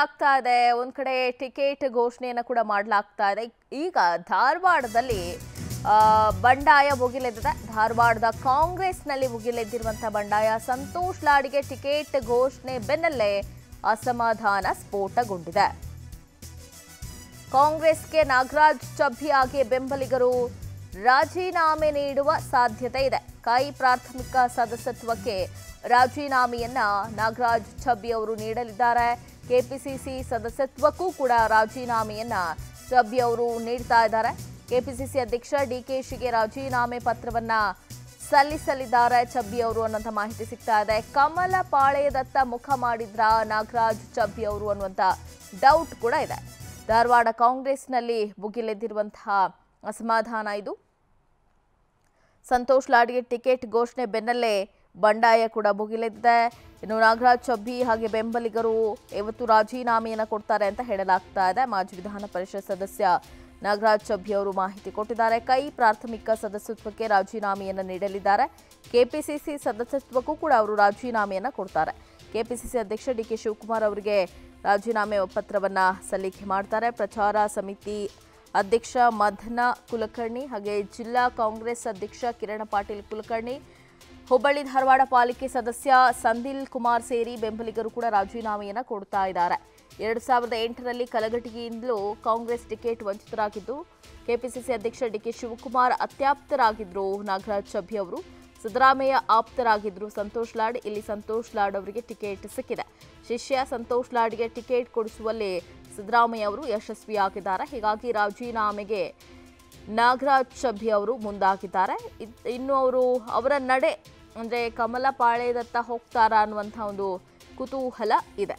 ಆಗ್ತಾ ಇದೆ. ಒಂದ್ ಕಡೆ ಟಿಕೆಟ್ ಘೋಷಣೆಯನ್ನು ಕೂಡ ಮಾಡಲಾಗ್ತಾ ಇದೆ. ಈಗ ಧಾರವಾಡದಲ್ಲಿ ಬಂಡಾಯ ಮುಗಿಲೆದ್ದಿದೆ. ಧಾರವಾಡದ ಕಾಂಗ್ರೆಸ್ನಲ್ಲಿ ಮುಗಿಲೆದ್ದಿರುವಂತಹ ಬಂಡಾಯ ಸಂತೋಷ್ ಲಾಡಿಗೆ ಟಿಕೆಟ್ ಘೋಷಣೆ ಬೆನ್ನಲ್ಲೇ ಅಸಮಾಧಾನ ಸ್ಫೋಟಗೊಂಡಿದೆ. ಕಾಂಗ್ರೆಸ್ಗೆ ನಾಗರಾಜ್ ಚಬ್ಬಿಯಾಗಿ ಬೆಂಬಲಿಗರು ರಾಜೀನಾಮೆ ನೀಡುವ ಸಾಧ್ಯತೆ ಇದೆ. ಕೈ ಪ್ರಾಥಮಿಕ ಸದಸ್ಯತ್ವಕ್ಕೆ ರಾಜೀನಾಮೆಯನ್ನ ನಾಗರಾಜ್ ಛಬ್ಬಿ ಅವರು ನೀಡಲಿದ್ದಾರೆ. ಕೆಪಿಸಿಸಿ ಸದಸ್ಯತ್ವಕ್ಕೂ ಕೂಡ ರಾಜೀನಾಮೆಯನ್ನ ಛಬ್ಬಿ ಅವರು ನೀಡ್ತಾ ಇದ್ದಾರೆ. ಕೆಪಿಸಿಸಿ ಅಧ್ಯಕ್ಷ ಡಿಕೆಶಿಗೆ ರಾಜೀನಾಮೆ ಪತ್ರವನ್ನ ಸಲ್ಲಿಸಲಿದ್ದಾರೆ ಛಬ್ಬಿ ಅವರು ಅನ್ನುವಂಥ ಮಾಹಿತಿ ಸಿಗ್ತಾ ಇದೆ. ಕಮಲ ಪಾಳೆಯದತ್ತ ಮುಖ ಮಾಡಿದ್ರ ನಾಗರಾಜ್ ಛಬ್ಬಿ ಅವರು ಅನ್ನುವಂಥ ಡೌಟ್ ಕೂಡ ಇದೆ. ಧಾರವಾಡ ಕಾಂಗ್ರೆಸ್ನಲ್ಲಿ ಭುಗಿಲೆದ್ದಿರುವಂತಹ ಅಸಮಾಧಾನ ಇದು. ಸಂತೋಷ್ ಲಾಡ್ಗೆ ಟಿಕೆಟ್ ಘೋಷಣೆ ಬೆನ್ನಲ್ಲೇ ಬಂಡಾಯ ಕೂಡ ಮುಗಿಲಿದೆ. ಇನ್ನು ನಾಗರಾಜ್ ಚಬ್ಬಿ ಹಾಗೆ ಬೆಂಬಲಿಗರು ಇವತ್ತು ರಾಜೀನಾಮೆಯನ್ನು ಕೊಡ್ತಾರೆ ಅಂತ ಹೇಳಲಾಗ್ತಾ ಇದೆ. ಮಾಜಿ ವಿಧಾನ ಪರಿಷತ್ ಸದಸ್ಯ ನಾಗರಾಜ್ ಚಬ್ಬಿ ಅವರು ಮಾಹಿತಿ ಕೊಟ್ಟಿದ್ದಾರೆ. ಕೈ ಪ್ರಾಥಮಿಕ ಸದಸ್ಯತ್ವಕ್ಕೆ ರಾಜೀನಾಮೆಯನ್ನು ನೀಡಲಿದ್ದಾರೆ. ಕೆಪಿಸಿಸಿ ಸದಸ್ಯತ್ವಕ್ಕೂ ಕೂಡ ಅವರು ರಾಜೀನಾಮೆಯನ್ನು ಕೊಡ್ತಾರೆ. ಕೆಪಿಸಿಸಿ ಅಧ್ಯಕ್ಷ ಡಿ ಕೆ ಶಿವಕುಮಾರ್ ಅವರಿಗೆ ರಾಜೀನಾಮೆ ಪತ್ರವನ್ನ ಸಲ್ಲಿಕೆ ಮಾಡ್ತಾರೆ. ಪ್ರಚಾರ ಸಮಿತಿ ಅಧ್ಯಕ್ಷ ಮಧನ ಕುಲಕರ್ಣಿ ಹಾಗೆ ಜಿಲ್ಲಾ ಕಾಂಗ್ರೆಸ್ ಅಧ್ಯಕ್ಷ ಕಿರಣ ಪಾಟೀಲ್ ಕುಲಕರ್ಣಿ, ಹುಬ್ಬಳ್ಳಿ ಧಾರವಾಡ ಪಾಲಿಕೆ ಸದಸ್ಯ ಸಂದಿಲ್ ಕುಮಾರ್ ಸೇರಿ ಬೆಂಬಲಿಗರು ಕೂಡ ರಾಜೀನಾಮೆಯನ್ನು ಕೊಡ್ತಾ ಇದ್ದಾರೆ. ಎರಡು ಸಾವಿರದ ಎಂಟರಲ್ಲಿ ಕಲಘಟಗಿಯಿಂದಲೂ ಕಾಂಗ್ರೆಸ್ ಟಿಕೆಟ್ ವಂಚಿತರಾಗಿದ್ದು, ಕೆಪಿಸಿಸಿ ಅಧ್ಯಕ್ಷ ಡಿಕೆ ಶಿವಕುಮಾರ್ ಅತ್ಯಾಪ್ತರಾಗಿದ್ದರು ನಾಗರಾಜ್ ಚಬ್ಬಿ ಅವರು ಸಿದ್ದರಾಮಯ್ಯ ಆಪ್ತರಾಗಿದ್ದರು ಸಂತೋಷ್ ಲಾಡ್, ಇಲ್ಲಿ ಸಂತೋಷ್ ಲಾಡ್ ಅವರಿಗೆ ಟಿಕೆಟ್ ಸಿಕ್ಕಿದೆ. ಶಿಷ್ಯ ಸಂತೋಷ್ ಲಾಡ್ಗೆ ಟಿಕೆಟ್ ಕೊಡಿಸುವಲ್ಲಿ ಸಿದ್ದರಾಮಯ್ಯ ಅವರು ಯಶಸ್ವಿಯಾಗಿದ್ದಾರೆ. ಹೀಗಾಗಿ ರಾಜೀನಾಮೆಗೆ ನಾಗರಾಜ್ ಚಬ್ಬಿ ಅವರು ಮುಂದಾಗಿದ್ದಾರೆ. ಇನ್ನು ಅವರು ಅವರ ನಡೆ, ಅಂದರೆ ಕಮಲ ಪಾಳೆಯದತ್ತ ಹೋಗ್ತಾರಾ ಅನ್ನುವಂಥ ಒಂದು ಕುತೂಹಲ ಇದೆ.